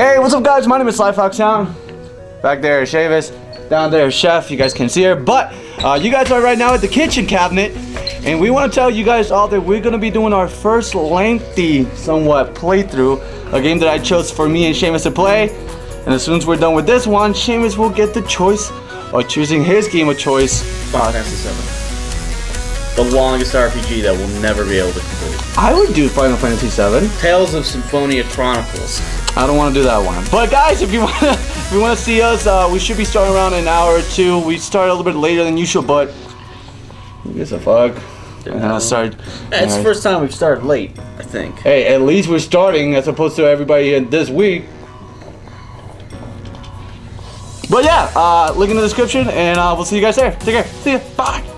Hey, what's up guys? My name is Sly Fox Sound. Back there is Shavis. Down there is Chef. You guys can see her. But uh, you guys are right now at the kitchen cabinet. And we want to tell you guys all that we're going to be doing our first lengthy, somewhat, playthrough. A game that I chose for me and Seamus to play. And as soon as we're done with this one, Seamus will get the choice of choosing his game of choice. Final Fantasy VII. The longest RPG that we'll never be able to complete. I would do Final Fantasy VII. Tales of Symphonia Chronicles. I don't want to do that one. But guys, if you want to, if you want to see us, uh, we should be starting around an hour or two. We start a little bit later than usual, but who gives a fuck? And I start. It's the first time we've started late, I think. Hey, at least we're starting as opposed to everybody in this week. But yeah, uh, link in the description, and uh, we'll see you guys there. Take care. See ya. Bye.